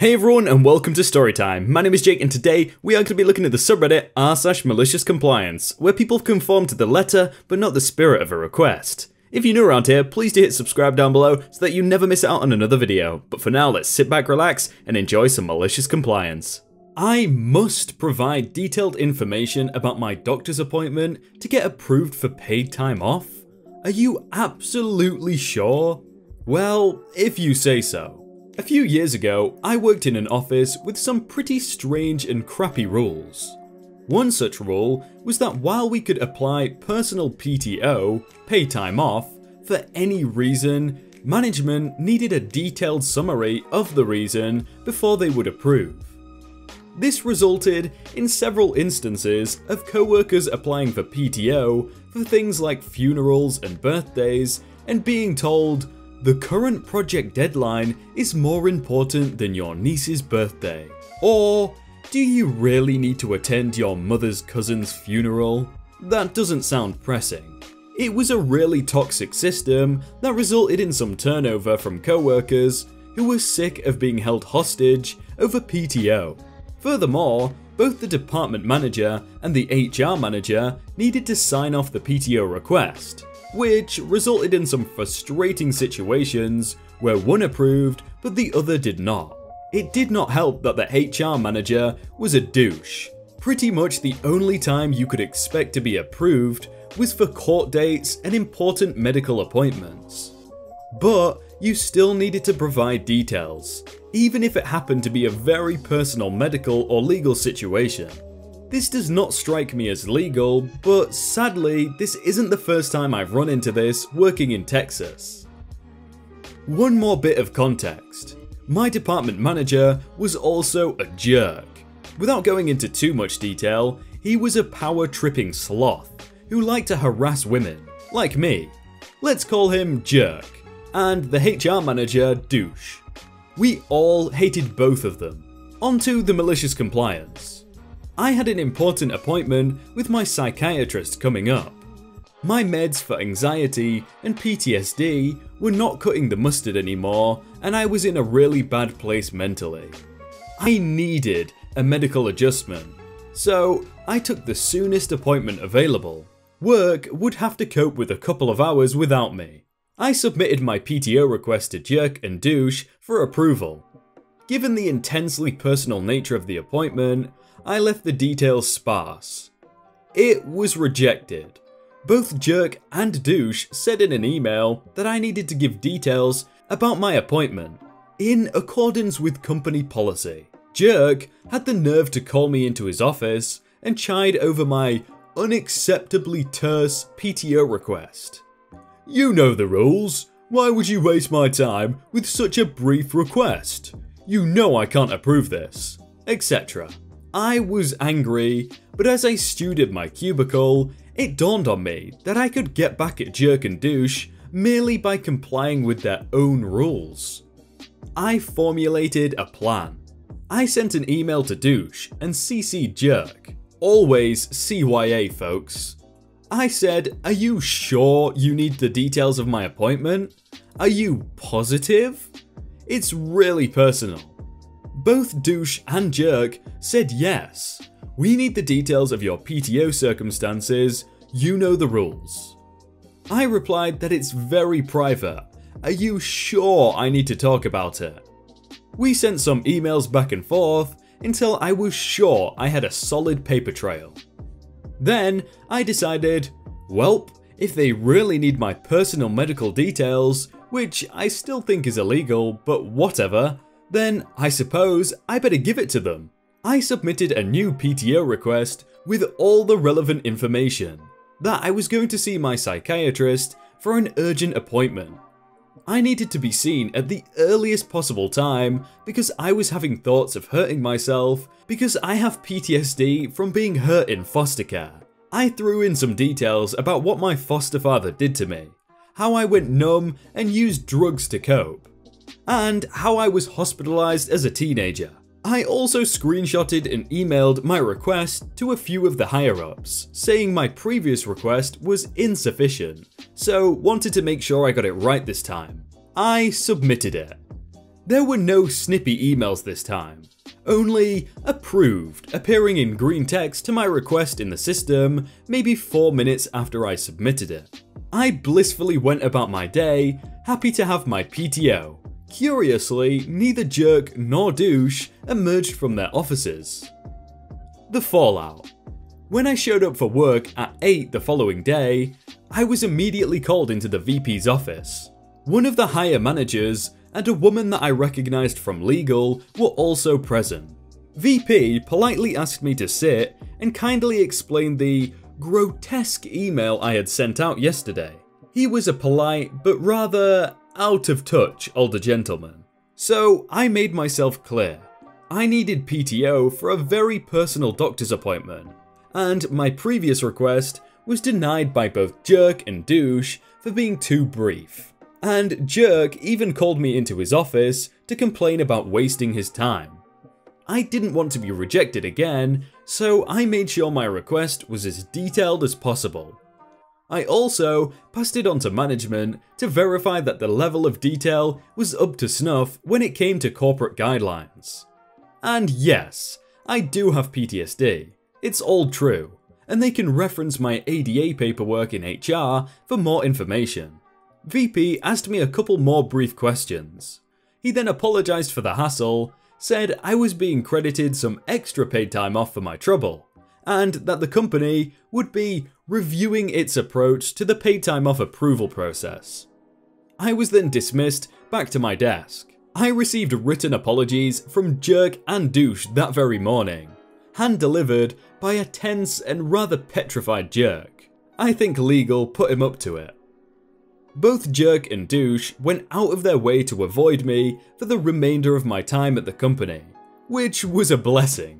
Hey everyone and welcome to Storytime. My name is Jake and today we are going to be looking at the subreddit r slash malicious compliance, where people have conformed to the letter but not the spirit of a request. If you're new around here, please do hit subscribe down below so that you never miss out on another video. But for now, let's sit back, relax, and enjoy some malicious compliance. I must provide detailed information about my doctor's appointment to get approved for paid time off? Are you absolutely sure? Well, if you say so. A few years ago, I worked in an office with some pretty strange and crappy rules. One such rule was that while we could apply personal PTO, pay time off, for any reason, management needed a detailed summary of the reason before they would approve. This resulted in several instances of co-workers applying for PTO for things like funerals and birthdays and being told the current project deadline is more important than your niece's birthday. Or, do you really need to attend your mother's cousin's funeral? That doesn't sound pressing. It was a really toxic system that resulted in some turnover from co-workers who were sick of being held hostage over PTO. Furthermore, both the department manager and the HR manager needed to sign off the PTO request, which resulted in some frustrating situations where one approved but the other did not. It did not help that the HR manager was a douche. Pretty much the only time you could expect to be approved was for court dates and important medical appointments. But you still needed to provide details, even if it happened to be a very personal medical or legal situation. This does not strike me as legal, but sadly, this isn't the first time I've run into this working in Texas. One more bit of context. My department manager was also a jerk. Without going into too much detail, he was a power tripping sloth who liked to harass women, like me. Let's call him Jerk, and the HR manager Douche. We all hated both of them. Onto the malicious compliance. I had an important appointment with my psychiatrist coming up. My meds for anxiety and PTSD were not cutting the mustard anymore and I was in a really bad place mentally. I needed a medical adjustment, so I took the soonest appointment available. Work would have to cope with a couple of hours without me. I submitted my PTO request to Jerk and Douche for approval. Given the intensely personal nature of the appointment, I left the details sparse. It was rejected. Both Jerk and Douche said in an email that I needed to give details about my appointment, in accordance with company policy. Jerk had the nerve to call me into his office and chide over my unacceptably terse PTO request. You know the rules. Why would you waste my time with such a brief request? You know I can't approve this, etc. I was angry, but as I stewed at my cubicle, it dawned on me that I could get back at Jerk and Douche merely by complying with their own rules. I formulated a plan. I sent an email to Douche and CC Jerk. Always CYA folks. I said, are you sure you need the details of my appointment? Are you positive? It's really personal. Both Douche and Jerk said yes. We need the details of your PTO circumstances, you know the rules. I replied that it's very private. Are you sure I need to talk about it? We sent some emails back and forth until I was sure I had a solid paper trail. Then I decided, welp, if they really need my personal medical details, which I still think is illegal, but whatever, then I suppose I better give it to them. I submitted a new PTO request with all the relevant information, that I was going to see my psychiatrist for an urgent appointment. I needed to be seen at the earliest possible time because I was having thoughts of hurting myself because I have PTSD from being hurt in foster care. I threw in some details about what my foster father did to me, how I went numb and used drugs to cope, and how I was hospitalized as a teenager. I also screenshotted and emailed my request to a few of the higher ups, saying my previous request was insufficient, so wanted to make sure I got it right this time. I submitted it. There were no snippy emails this time, only approved appearing in green text to my request in the system maybe 4 minutes after I submitted it. I blissfully went about my day, happy to have my PTO. Curiously, neither Jerk nor Douche emerged from their offices. The fallout. When I showed up for work at 8 the following day, I was immediately called into the VP's office. One of the higher managers and a woman that I recognised from legal were also present. VP politely asked me to sit and kindly explained the grotesque email I had sent out yesterday. He was a polite but rather out of touch older gentleman. So I made myself clear. I needed PTO for a very personal doctor's appointment, and my previous request was denied by both Jerk and Douche for being too brief. And Jerk even called me into his office to complain about wasting his time. I didn't want to be rejected again, so I made sure my request was as detailed as possible. I also passed it on to management to verify that the level of detail was up to snuff when it came to corporate guidelines. And yes, I do have PTSD. It's all true, and they can reference my ADA paperwork in HR for more information. VP asked me a couple more brief questions. He then apologised for the hassle, said I was being credited some extra paid time off for my trouble, and that the company would be reviewing its approach to the paid time off approval process. I was then dismissed back to my desk. I received written apologies from Jerk and Douche that very morning, hand delivered by a tense and rather petrified Jerk. I think legal put him up to it. Both Jerk and Douche went out of their way to avoid me for the remainder of my time at the company, which was a blessing.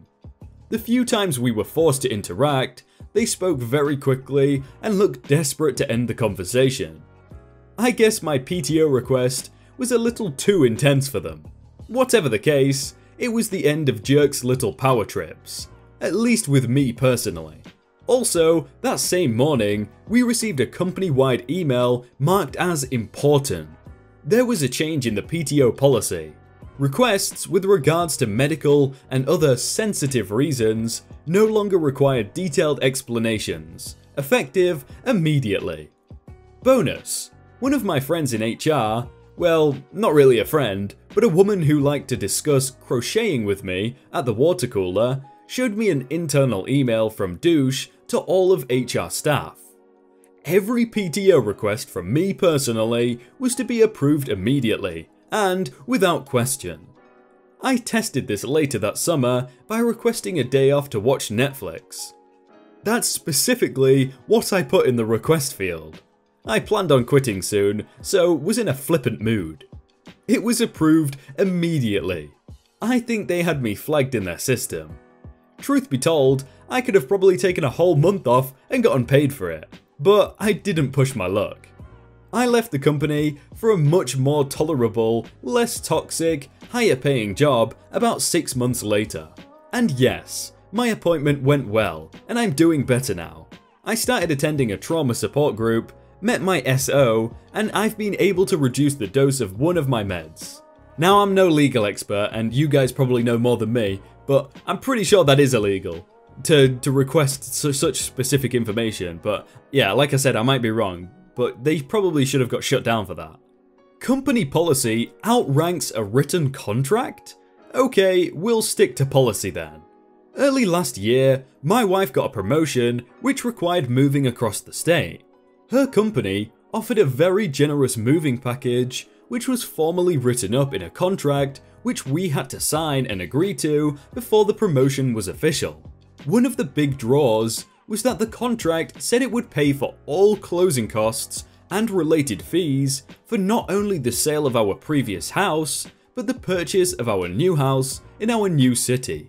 The few times we were forced to interact, they spoke very quickly and looked desperate to end the conversation. I guess my PTO request was a little too intense for them. Whatever the case, it was the end of Jerk's little power trips, at least with me personally. Also, that same morning, we received a company-wide email marked as important. There was a change in the PTO policy. Requests with regards to medical and other sensitive reasons no longer required detailed explanations, effective immediately. Bonus, one of my friends in HR, well, not really a friend, but a woman who liked to discuss crocheting with me at the water cooler, showed me an internal email from Douche to all of HR staff. Every PTO request from me personally was to be approved immediately, and without question. I tested this later that summer by requesting a day off to watch Netflix. That's specifically what I put in the request field. I planned on quitting soon, so was in a flippant mood. It was approved immediately. I think they had me flagged in their system. Truth be told, I could have probably taken a whole month off and gotten paid for it, but I didn't push my luck. I left the company for a much more tolerable, less toxic, higher paying job about 6 months later. And yes, my appointment went well, and I'm doing better now. I started attending a trauma support group, met my SO, and I've been able to reduce the dose of one of my meds. Now I'm no legal expert, and you guys probably know more than me, but I'm pretty sure that is illegal to to request su such specific information. But yeah, like I said, I might be wrong, but they probably should have got shut down for that. Company policy outranks a written contract? Okay, we'll stick to policy then. Early last year, my wife got a promotion which required moving across the state. Her company offered a very generous moving package which was formally written up in a contract which we had to sign and agree to before the promotion was official. One of the big draws was that the contract said it would pay for all closing costs and related fees for not only the sale of our previous house, but the purchase of our new house in our new city.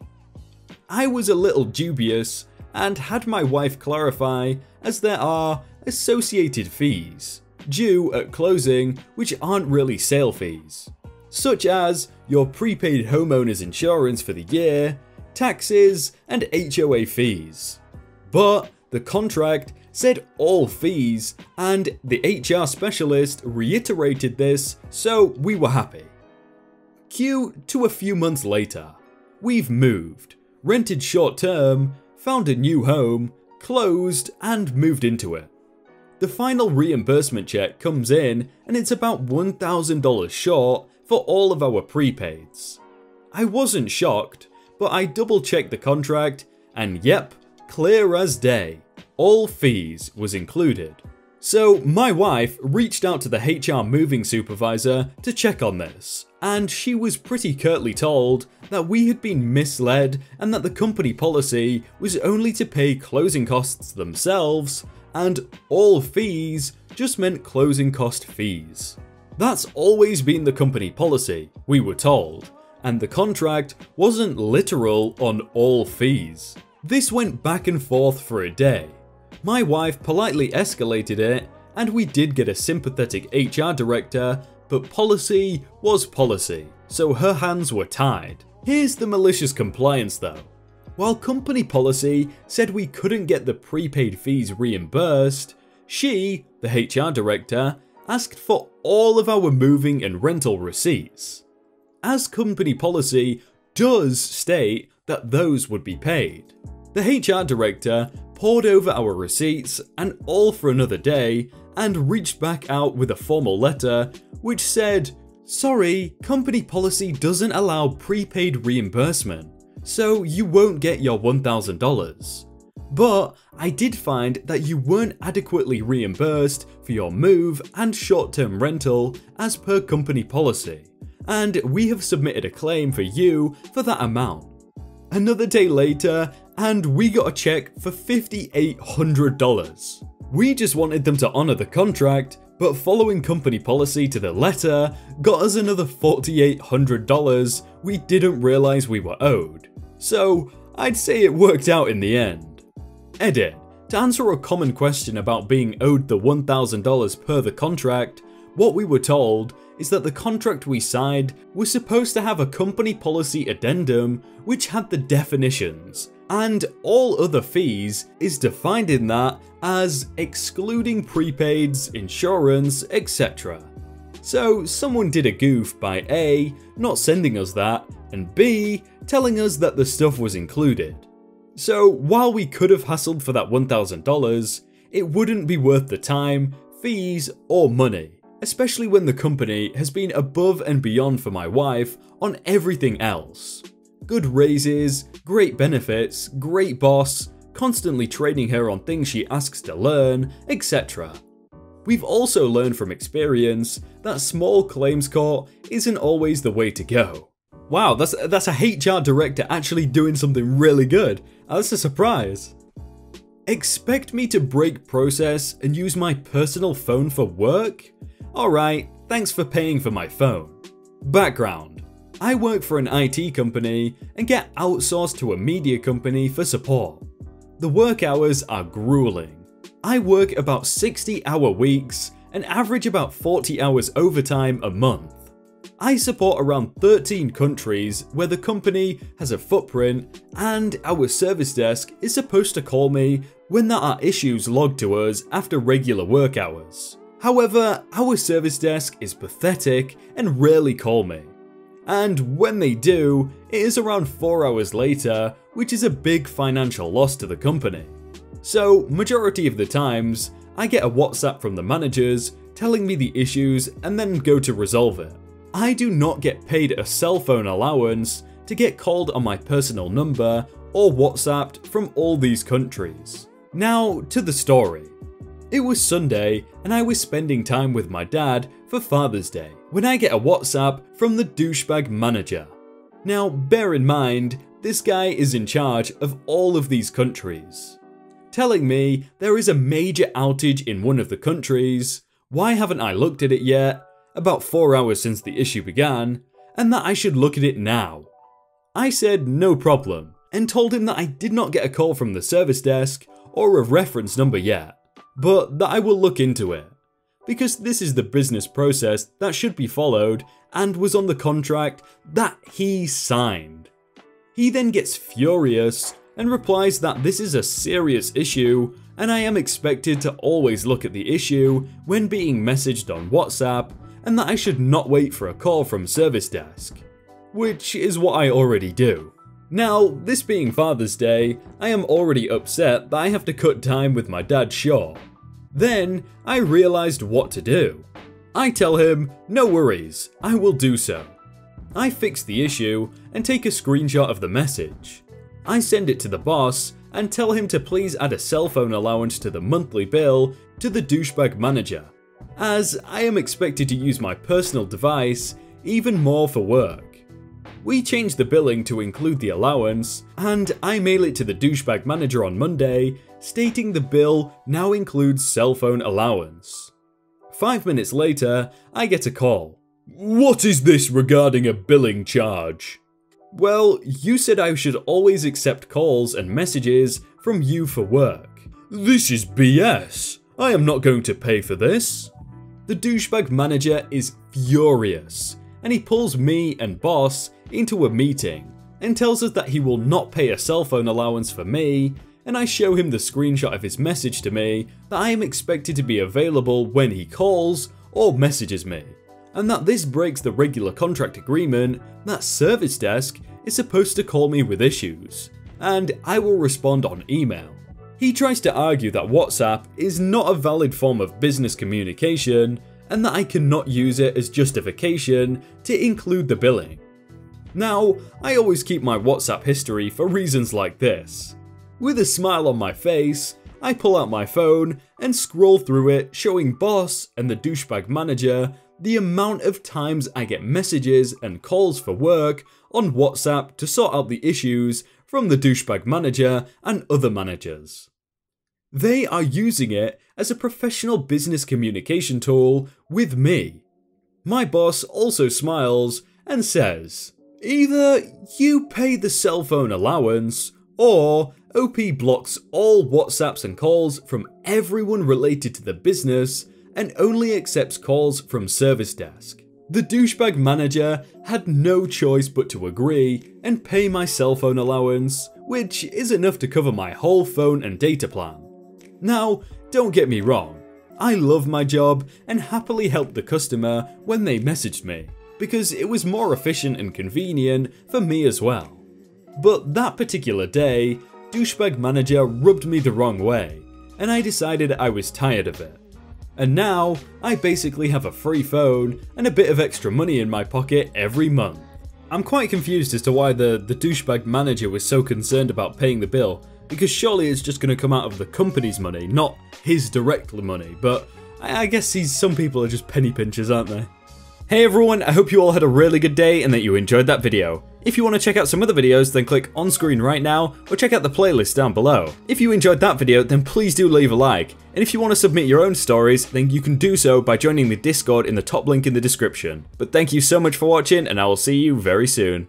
I was a little dubious and had my wife clarify as there are associated fees due at closing which aren't really sale fees, such as your prepaid homeowner's insurance for the year, taxes, and HOA fees. But the contract said all fees, and the HR specialist reiterated this, so we were happy. Cue to a few months later. We've moved, rented short term, found a new home, closed, and moved into it. The final reimbursement check comes in and it's about $1,000 short for all of our prepaids. I wasn't shocked, but I double checked the contract and yep, clear as day, all fees was included. So my wife reached out to the HR moving supervisor to check on this, and she was pretty curtly told that we had been misled and that the company policy was only to pay closing costs themselves, and all fees just meant closing cost fees. That's always been the company policy, we were told, and the contract wasn't literal on all fees. This went back and forth for a day, my wife politely escalated it, and we did get a sympathetic HR director, but policy was policy, so her hands were tied. Here's the malicious compliance though. While company policy said we couldn't get the prepaid fees reimbursed, she, the HR director, asked for all of our moving and rental receipts. As company policy does state that those would be paid. The HR director pored over our receipts and all for another day and reached back out with a formal letter which said, Sorry, company policy doesn't allow prepaid reimbursement, so you won't get your $1,000. But I did find that you weren't adequately reimbursed for your move and short term rental as per company policy, and we have submitted a claim for you for that amount. Another day later, and we got a check for $5,800. We just wanted them to honour the contract, but following company policy to the letter got us another $4,800 we didn't realise we were owed. So I'd say it worked out in the end. Edit. To answer a common question about being owed the $1,000 per the contract, what we were told is that the contract we signed was supposed to have a company policy addendum which had the definitions, and all other fees is defined in that as excluding prepaids, insurance, etc. So someone did a goof by A, not sending us that, and B, telling us that the stuff was included. So while we could have hassled for that $1,000, it wouldn't be worth the time, fees, or money especially when the company has been above and beyond for my wife on everything else. Good raises, great benefits, great boss, constantly training her on things she asks to learn, etc. We've also learned from experience that small claims court isn't always the way to go. Wow, that's that's a HR director actually doing something really good. That's a surprise. Expect me to break process and use my personal phone for work? Alright, thanks for paying for my phone. Background. I work for an IT company and get outsourced to a media company for support. The work hours are grueling. I work about 60 hour weeks and average about 40 hours overtime a month. I support around 13 countries where the company has a footprint and our service desk is supposed to call me when there are issues logged to us after regular work hours. However, our service desk is pathetic and rarely call me. And when they do, it is around 4 hours later, which is a big financial loss to the company. So, majority of the times, I get a WhatsApp from the managers telling me the issues and then go to resolve it. I do not get paid a cell phone allowance to get called on my personal number or WhatsApped from all these countries. Now to the story. It was Sunday and I was spending time with my dad for Father's Day when I get a WhatsApp from the douchebag manager. Now, bear in mind, this guy is in charge of all of these countries. Telling me there is a major outage in one of the countries, why haven't I looked at it yet, about 4 hours since the issue began, and that I should look at it now. I said no problem, and told him that I did not get a call from the service desk or a reference number yet but that I will look into it. Because this is the business process that should be followed and was on the contract that he signed. He then gets furious and replies that this is a serious issue and I am expected to always look at the issue when being messaged on WhatsApp and that I should not wait for a call from service desk. which is what I already do. Now, this being Father's Day, I am already upset that I have to cut time with my dad short. Then, I realised what to do. I tell him, no worries, I will do so. I fix the issue and take a screenshot of the message. I send it to the boss and tell him to please add a cell phone allowance to the monthly bill to the douchebag manager, as I am expected to use my personal device even more for work. We change the billing to include the allowance, and I mail it to the douchebag manager on Monday, stating the bill now includes cell phone allowance. Five minutes later, I get a call. What is this regarding a billing charge? Well, you said I should always accept calls and messages from you for work. This is BS. I am not going to pay for this. The douchebag manager is furious, and he pulls me and boss into a meeting and tells us that he will not pay a cell phone allowance for me, and I show him the screenshot of his message to me that I am expected to be available when he calls or messages me, and that this breaks the regular contract agreement that Service Desk is supposed to call me with issues, and I will respond on email. He tries to argue that WhatsApp is not a valid form of business communication and that I cannot use it as justification to include the billing. Now, I always keep my WhatsApp history for reasons like this. With a smile on my face, I pull out my phone and scroll through it showing boss and the douchebag manager the amount of times I get messages and calls for work on WhatsApp to sort out the issues from the douchebag manager and other managers. They are using it as a professional business communication tool with me. My boss also smiles and says, Either you pay the cell phone allowance, or OP blocks all WhatsApps and calls from everyone related to the business and only accepts calls from Service Desk. The douchebag manager had no choice but to agree and pay my cell phone allowance, which is enough to cover my whole phone and data plan. Now, don't get me wrong, I love my job and happily helped the customer when they messaged me because it was more efficient and convenient for me as well. But that particular day, douchebag manager rubbed me the wrong way, and I decided I was tired of it. And now, I basically have a free phone and a bit of extra money in my pocket every month. I'm quite confused as to why the, the douchebag manager was so concerned about paying the bill, because surely it's just going to come out of the company's money, not his direct money, but I, I guess some people are just penny pinchers, aren't they? Hey everyone, I hope you all had a really good day and that you enjoyed that video. If you want to check out some other videos, then click on screen right now, or check out the playlist down below. If you enjoyed that video, then please do leave a like, and if you want to submit your own stories, then you can do so by joining the Discord in the top link in the description. But thank you so much for watching, and I will see you very soon.